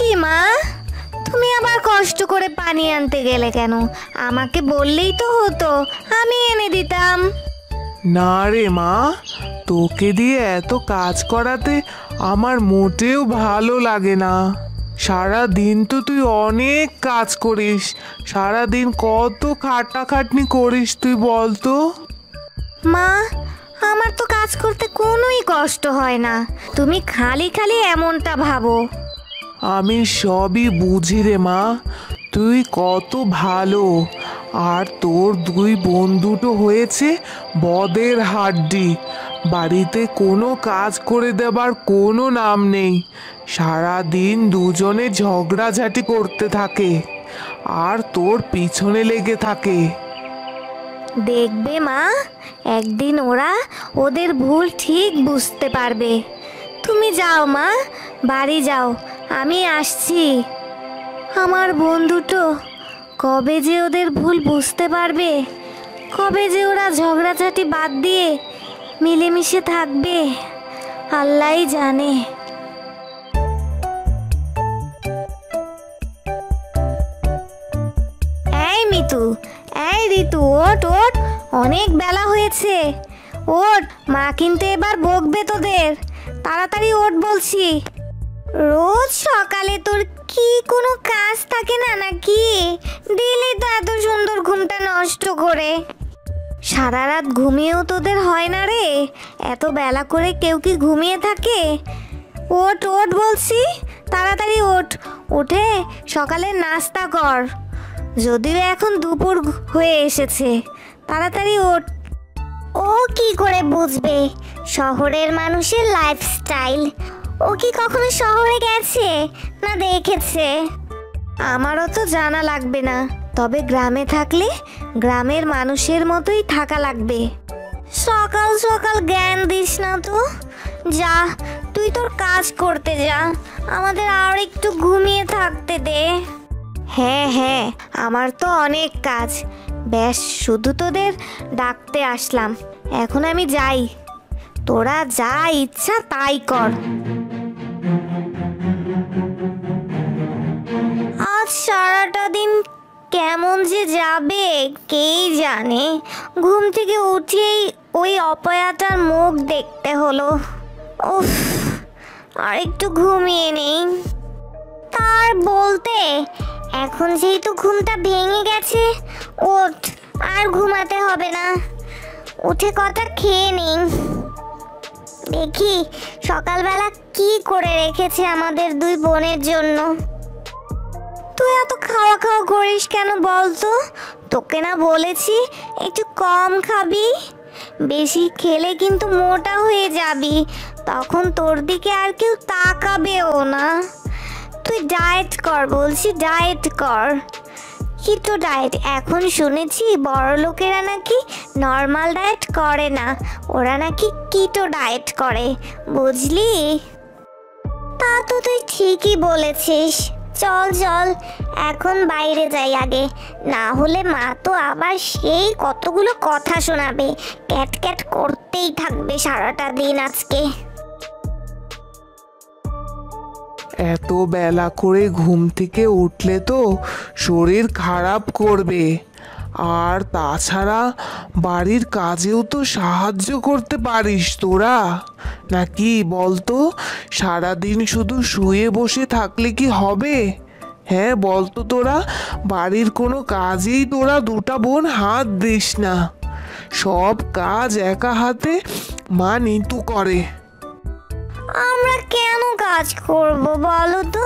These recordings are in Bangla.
কি মা? তুমি আবার কষ্ট করে পানি আনতে গেলে কেন? আমাকে বললেই তো হতো আমি এনে দিতাম। না রে মা তোকে দিয়ে এত কাজ করাতে আমার মোটেও ভালো লাগে না। সারা দিন তো তুই অনেক কাজ করিস সারা দিন কত খাটাখাটনি করিস তুই বল তো। মা আমার তো কাজ করতে কোনোই কষ্ট হয় না। তুমি খালি খালি এমনটা ভাবো। আমি সবই বুঝি রে মা। তুই কত ভালো। আর তোর দুই বন্ধুটো হয়েছে বদের হাড্ডি। বাড়িতে কোনো কাজ করে দেবার কোনো নাম নেই। সারা দিন দুজনে ঝগড়াঝাটি করতে থাকে। আর তোর পিছনে লেগে থাকে। দেখবে মা, একদিন ওরা ওদের ভুল ঠিক বুঝতে পারবে। তুমি যাও মা, বাড়ি যাও। আমি আসছি। আমার বন্ধুটো, কবে যে ওদের ভুল বুঝতে পারবে? কবে যে ওরা ঝগড়াঝাটি বাদ দিয়ে মিলেমিশে থাকবে, আল্লাহই জানে। এই মিতু, এই ঋতু ওট ওট অনেক বেলা হয়েছে। ওট মা কিন্তু এবার বকবে তোদের। তাড়াতাড়ি ওট বলছি। রোজ সকালে তোর কি কোনো কাজ থাকে না নাকি? দিলি তো এত সুন্দর ঘুমটা নষ্ট করে। সারা রাত ঘুমিয়েও তোদের হয় না রে? এত বেলা করে কেউ কি ঘুমিয়ে থাকে? ওট ওট বলছি, তাড়াতাড়ি ওঠ। উঠে সকালে নাস্তা কর। যদিও এখন দুপুর হয়ে এসেছে, তাড়াতাড়ি ওঠ। ও কি করে বুঝবে? শহরের মানুষের লাইফস্টাইল ও কি কখনো শহরে গেছে? না দেখেছে। আমারও তো জানা লাগবে না। তবে গ্রামে থাকলে গ্রামের মানুষের মতোই থাকা লাগবে। সকাল সকাল জ্ঞান দিস না তো। যা, তুই তোর কাজ করতে যা। আমাদের আর একটু ঘুমিয়ে থাকতে দে। হ্যাঁ হ্যাঁ আমার তো অনেক কাজ। ব্যাস, শুধু তোদের ডাকতে আসলাম। এখন আমি যাই। তোরা যা ইচ্ছা তাই কর। সারাটা দিন কেমন যে যাবে, কেই জানে। ঘুম থেকে উঠেই ওই অপয়াটার মুখ দেখতে হলো। উফ, আর একটু ঘুমিয়ে নেই। তার বলতে, এখন যেহেতু ঘুমটা ভেঙে গেছে, ওঠ, আর ঘুমাতে হবে না। উঠে কথা খেয়ে নিই। দেখি সকালবেলা কি করে রেখেছে আমাদের দুই বোনের জন্য। তুই এত খাওয়া খাওয়া করিস কেন বলতো? তোকে না বলেছি, একটু কম খাবি। বেশি খেলে কিন্তু মোটা হয়ে যাবি। তখন তোর দিকে আর কেউ তাকাবেও না। তুই ডায়েট কর, বলছি ডায়েট কর। Keto diet? এখন শুনেছি বড় লোকেরা নাকি নর্মাল ডায়েট করে না। ওরা নাকি কিটো ডায়েট করে, বুঝলি? তা তো তুই ঠিকই বলেছিস। চল চল। এখন বাইরে যাই আগে। না হলে মা তো আবার সেই কতগুলো কথা শোনাবে। ক্যাট ক্যাট করতেই থাকবে সারাটা দিন আজকে। এত বেলা করে ঘুম থেকে উঠলে তো শরীর খারাপ করবে। আর তাছাড়া বাড়ির কাজেও তো সাহায্য করতে পারিস তোরা। নাকি বলতো, সারাদিন শুধু শুয়ে বসে থাকলে কি হবে? হ্যাঁ বলতো তোরা, বাড়ির কোনো কাজেই তোরা দুটা বোন হাত দিস না। সব কাজ একা হাতে মা নিতু করে। আমরা কেন কাজ করব বলো তো?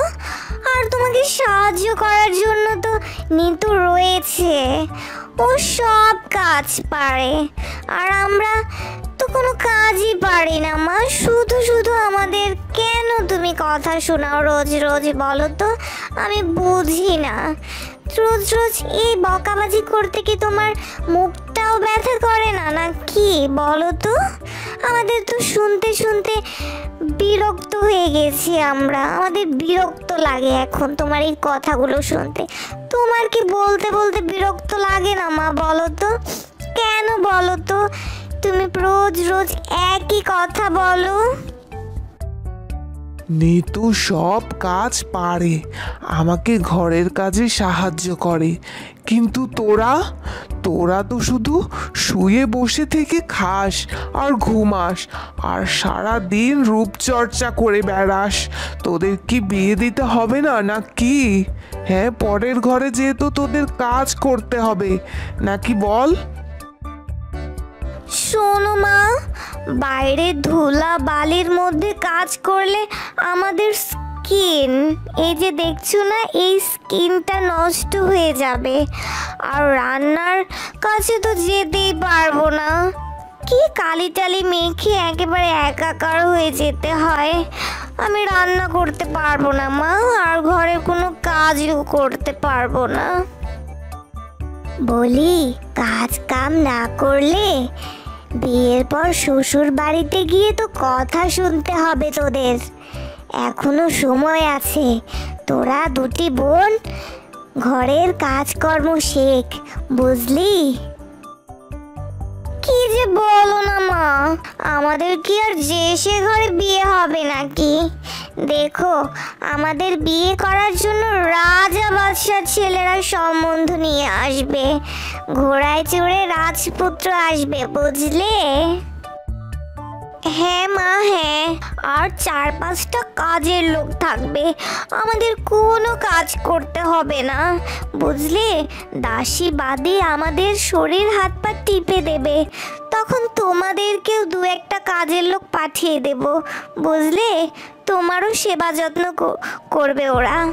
আর তোমাকে সাহায্য করার জন্য তো নিতু রয়েছে। ও সব কাজ পারে। আর আমরা তো কোনো কাজই পারি না, মা। শুধু শুধু আমাদের কেন তুমি কথা শোনাও রোজ রোজ বলো তো? আমি বুঝি না। রোজ রোজ এই বকাবাজি করতে কি তোমার মুখটাও ব্যথা করে না না কি? বলো তো। আমাদের তো শুনতে শুনতে বিরক্ত হয়ে গেছি আমরা। আমাদের বিরক্ত লাগে এখন তোমার এই কথাগুলো শুনতে। তোমার কি বলতে বলতে বিরক্ত লাগে না মা, বলো তো? কেন বলো তো? তুমি রোজ রোজ একই কথা বলো। নিতু সব কাজ পারে, আমাকে ঘরের কাজে সাহায্য করে। কিন্তু তোরা তোরা তো শুধু শুয়ে বসে থেকে খাস আর ঘুমাস আর সারা দিন রূপচর্চা করে বেড়াস। তোদের কি বিয়ে দিতে হবে না না কি হ্যাঁ পরের ঘরে যেহেতু তোদের কাজ করতে হবে, নাকি বল? শোনো মা, বাইরে ধুলা বালির মধ্যে কাজ করলে আমাদের স্কিন, এই যে দেখছ না, এই স্কিনটা নষ্ট হয়ে যাবে। আর রান্নার কাছে তো যেতেই পারব না। কি কালি টালি মেখে একেবারে একাকার হয়ে যেতে হয়। আমি রান্না করতে পারব না, মা, আর ঘরের কোনো কাজও করতে পারব না। বলি, কাজ কাম না করলে বিয়ের পর শ্বশুর বাড়িতে গিয়ে তো কথা শুনতে হবে তোদের। এখনও সময় আছে। তোরা দুটি বোন, ঘরের কাজকর্ম শেখ, বুঝলি? কি যে বলো না মা, আমাদের কি আর যে সে ঘরে বিয়ে হবে নাকি? দেখো, আমাদের বিয়ে করার জন্য রাজা বাদশাহ ছেলেরা সম্বন্ধ নিয়ে আসবে। ঘোড়ায় চড়ে রাজপুত্র আসবে, বুঝলে? হ্যাঁ মা হ্যাঁ। আর চার পাঁচটা কাজের লোক থাকবে। আমাদের কোনো কাজ করতে হবে না। বুঝলে? দাসী বাদে আমাদের শরীর হাত পা টিপে দেবে। তখন তোমাদেরকেও দু একটা কাজের লোক পাঠিয়ে দেব। বুঝলে? তোমারও সেবা যত্ন করবে ওরা।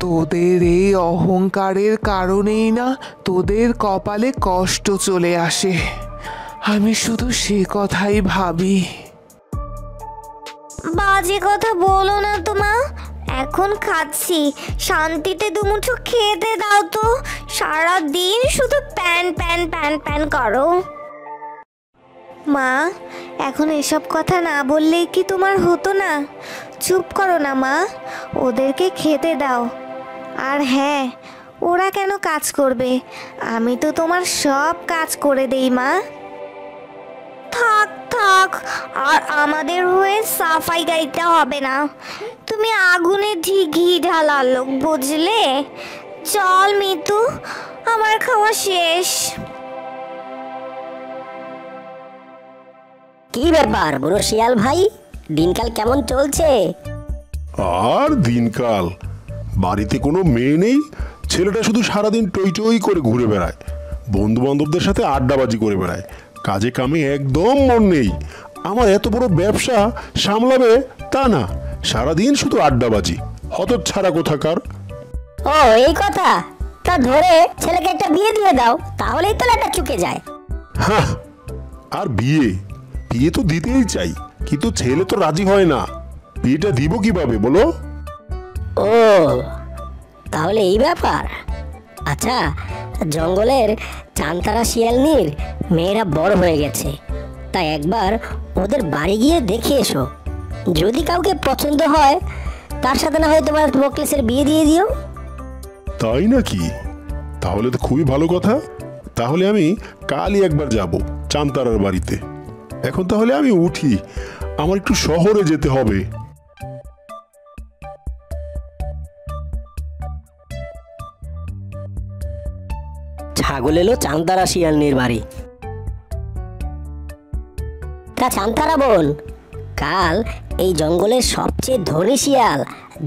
তোদের এই অহংকারের কারণেই না তোদের কপালে কষ্ট চলে আসে। আমি শুধু সে কথাই ভাবি। বাজে কথা বলো না তো মা। এখন খাচ্ছি। শান্তিতে দুমুঠো খেতে দাও তো। সারা দিন শুধু প্যান প্যান প্যান প্যান করো। মা, এখন এসব কথা না বললেই কি তোমার হতো না? চুপ করো না মা। ওদেরকে খেতে দাও। আর হ্যাঁ ওরা কেন কাজ করবে? আমি তো তোমার সব কাজ করে দেই মা। থাক থাক। আর আমাদের হয়ে সাফাই গাইতে হবে না। তুমি আগুনে ঘি ঘি ঢালালো বুঝলে? চল মিতু আমার খাওয়া শেষ। কি ব্যাপার বুড়ো শিয়াল ভাই? দিনকাল কেমন চলছে? আর দিনকাল? বাড়িতে কোনো মেয়ে নেই? ছেলেটা শুধু সারাদিন টই টই করে ঘুরে বেড়ায়। বন্ধু বান্ধবদের সাথে আড্ডাবাজি করে বেড়ায়। কাজে কামে একদম মন নেই। আমার এত বড় ব্যবসা সামলাবে তা না। সারাদিন শুধু আড্ডাবাজি। হতচ্ছাড়া কোথাকার? ও এই কথা? তা ধরে ছেলেকে একটা বিয়ে দিয়ে দাও তাহলেই তো একটা চুকে যায়। হ্যাঁ আর বিয়ে? বিয়ে তো দিতেই চাই কিন্তু ছেলে তো রাজি হয় না। বিয়েটা দিব কীভাবে বলো? ও তাহলে এই ব্যাপার। আচ্ছা জঙ্গলের চান্তারা শিয়ালনির মেয়েরা বড় হয়ে গেছে। তাই একবার ওদের বাড়ি গিয়ে দেখে এসো। যদি কাউকে পছন্দ হয়, তার সাথে না হয় তোমার মোকলেসের বিয়ে দিয়ে দিও। তাই নাকি? তাহলে তো খুবই ভালো কথা। তাহলে আমি কালই একবার যাব চান্তারার বাড়িতে। এখন তাহলে আমি উঠি। আমার একটু শহরে যেতে হবে। ছাগল এলো চান্তারা শিয়ালনির বাড়ি। তা চান্তারা বোন, কাল এই জঙ্গলের সবচেয়ে ধনী শিয়াল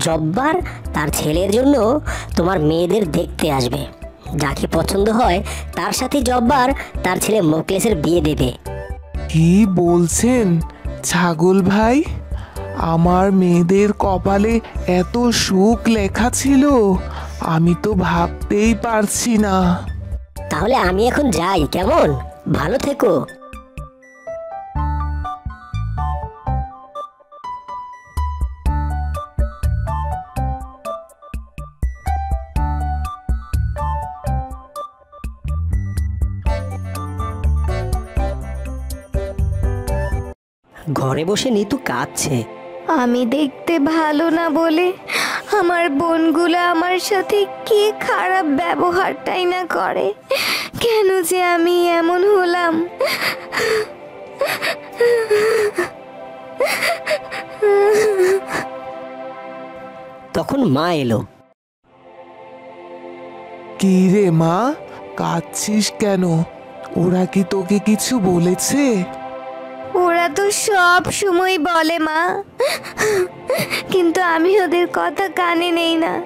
জব্বার তার ছেলের জন্য তোমার মেয়েদের দেখতে আসবে। যাকে পছন্দ হয় তার সাথে জব্বার তার ছেলে মোকলেসের বিয়ে দেবে। কি বলছেন ছাগল ভাই? আমার মেয়েদের কপালে এত সুখ লেখা ছিল, আমি তো ভাবতেই পারছি না। তাহলে আমি এখন যাই, কেমন? ভালো থেকো। ঘরে বসে নিতু কাঁদছে। আমি দেখতে ভালো না বলে আমার বোনগুলো আমার সাথে কি খারাপ ব্যবহারটাই না করে? কেন যে আমি এমন হলাম? তখন মা এলো। কি রে মা? কাঁদছিস কেন? ওরা কি তোকে কিছু বলেছে? ওরা তো সব সময় বলে, মা। কিন্তু আমি ওদের কথা কানে নেই না।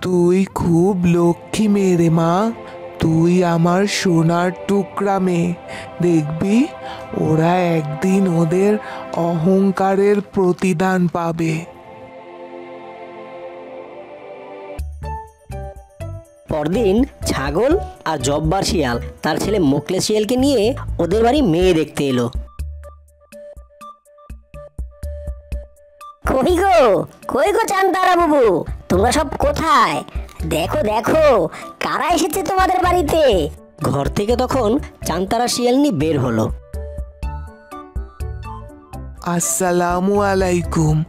তুই খুব লক্ষ্মী মেয়ে রে, মা। তুই আমার সোনার টুকরা মেয়ে। দেখবি, ওরা একদিন ওদের অহংকারের প্রতিদান পাবে। পরদিন ছাগল আর জব্বার শিয়াল তার ছেলে মোকলে শিয়ালকে নিয়ে ওদের বাড়ি মেয়ে দেখতে এলো। কই গো? কই গো চান্তারা বাবু? তোমরা সব কোথায়? দেখো দেখো কারা এসেছে তোমাদের বাড়িতে? ঘর থেকে তখন চান্তারা শিয়ালনি বের হলো। আসসালামু আলাইকুম।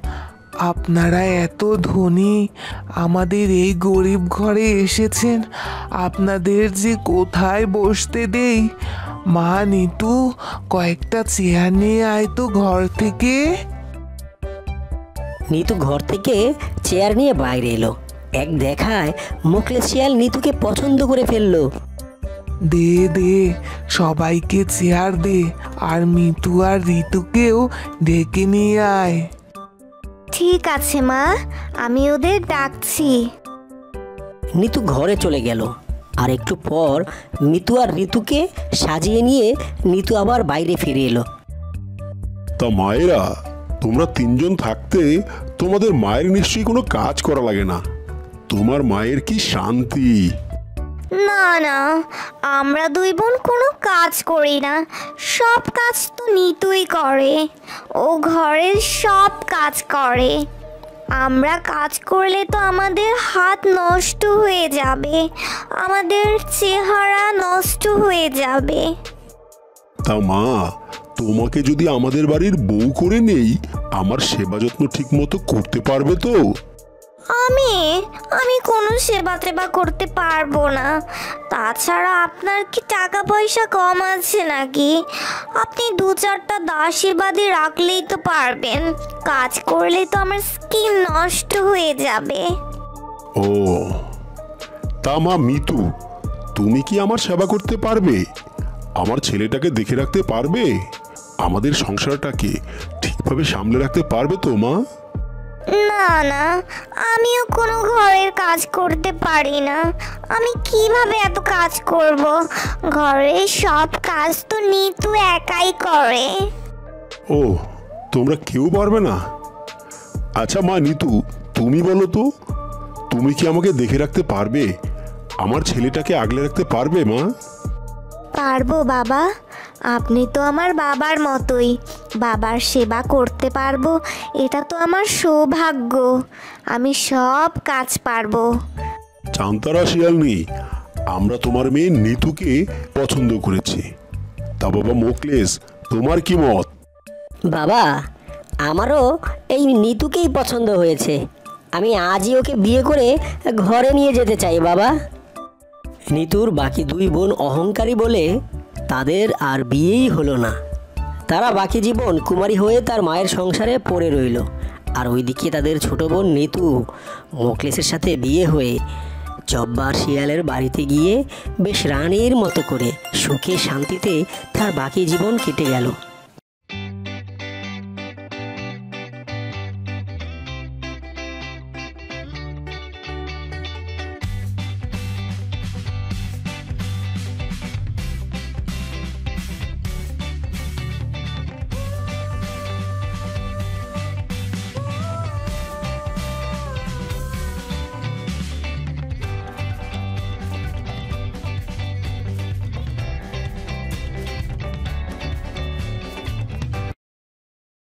আপনারা এত ধনী আমাদের এই গরিব ঘরে এসেছেন আপনাদের যে কোথায় বসতে দেই? মা নিতু কয়েকটা চেয়ার নিয়ে আয় তো ঘর থেকে। নিতু ঘর থেকে চেয়ার নিয়ে বাইরে এলো। এক দেখায় মোকলে শিয়াল নিতুকে পছন্দ করে ফেলল। দে দে সবাইকে চেয়ার দে আর মিতু আর ঋতুকেও ডেকে নিয়ে আয়। ঠিক আছে মা। আমি ওদের ডাকছি। নিতু ঘরে চলে গেল। আর একটু পর মিতু আর ঋতুকে সাজিয়ে নিয়ে নিতু আবার বাইরে ফিরে এলো। তা মায়েরা তোমরা তিনজন থাকতে তোমাদের মায়ের নিশ্চয়ই কোনো কাজ করা লাগে না। তোমার মায়ের কি শান্তি? না না, আমরা দুই বোন কোনো কাজ করি না। সব কাজ তো নিতুই করে। ও ঘরের সব কাজ করে। আমরা কাজ করলে তো আমাদের হাত নষ্ট হয়ে যাবে। আমাদের চেহারা নষ্ট হয়ে যাবে। তা মা, তোমাকে যদি আমাদের বাড়ির বউ করে নেই, আমার সেবা যত্ন ঠিক মতো করতে পারবে তো? আমি আমি কোনো সেবা টেবা করতে পারব না। তাছাড়া আপনার কি টাকা পয়সা কম আছে নাকি? আপনি দু চারটা দাসীবাদী রাখলেই তো পারবেন। কাজ করলে তো আমার স্কিন নষ্ট হয়ে যাবে। ও তা মা মিতু, তুমি কি আমার সেবা করতে পারবে? আমার ছেলেটাকে দেখে রাখতে পারবে? আমাদের সংসারটাকে ঠিকভাবে সামলে রাখতে পারবে তো, মা? না না আমিও কোনো ঘরের কাজ করতে পারি না। আমি কীভাবে এত কাজ করব? ঘরের সব কাজ তো নিতু একাই করে। ও তোমরা কেউ পারবে না? আচ্ছা মা নিতু তুমি বলো তো তুমি কি আমাকে দেখে রাখতে পারবে? আমার ছেলেটাকে আগলে রাখতে পারবে মা? পারব বাবা আপনি তো আমার বাবার মতোই। বাবার সেবা করতে পারব এটা তো আমার সৌভাগ্য। আমি সব কাজ পারব। চান্তারা শিয়ালনি আমরা তোমার মেয়ে নিতুকে পছন্দ করেছি। তা বাবা মোকলেশ তোমার কি মত? বাবা আমারও এই নিতুকেই পছন্দ হয়েছে। আমি আজই ওকে বিয়ে করে ঘরে নিয়ে যেতে চাই বাবা। নিতুর বাকি দুই বোন অহংকারী বলে তাদের আর বিয়েই হলো না। তারা বাকি জীবন কুমারী হয়ে তার মায়ের সংসারে পড়ে রইল। আর ওইদিকে তাদের ছোট বোন নিতু, মোকলেসের সাথে বিয়ে হয়ে জব্বার শিয়ালের বাড়িতে গিয়ে বেশ রানীর মতো করে সুখে শান্তিতে তার বাকি জীবন কেটে গেল।